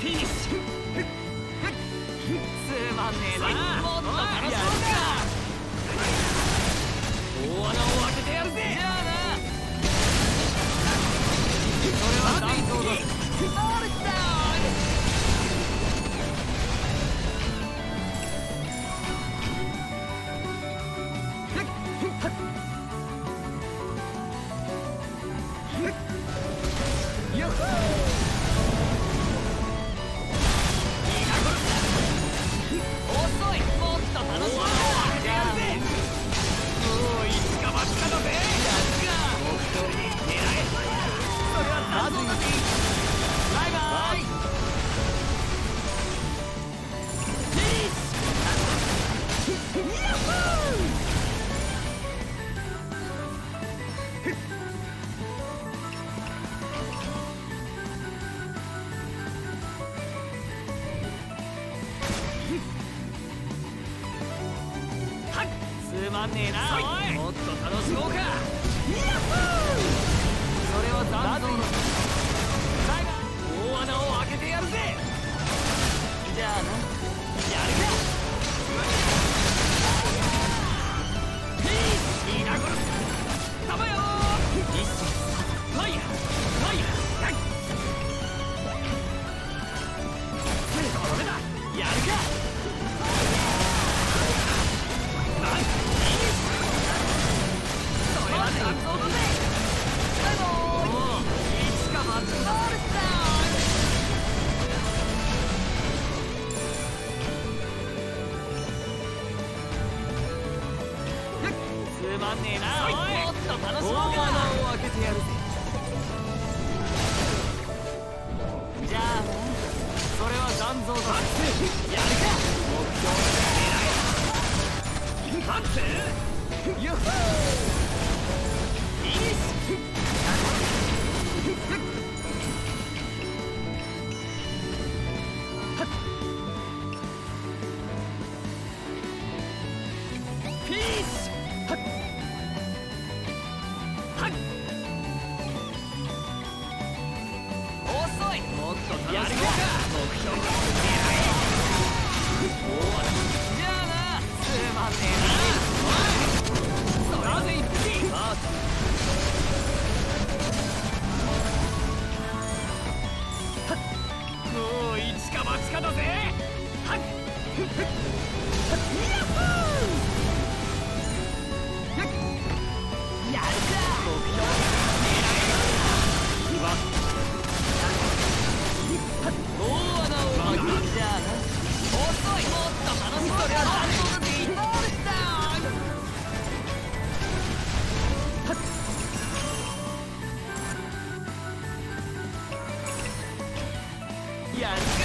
フィニッシュつまんねえな。もっつまんねえなおい。もっと楽しもうか。ヤッホー。それは残像のまんねえな。おい。もっと楽しもうか大穴を開けてやるぜじゃあな。それは残像だやるか目標狙えハンツヨッホー Yeah.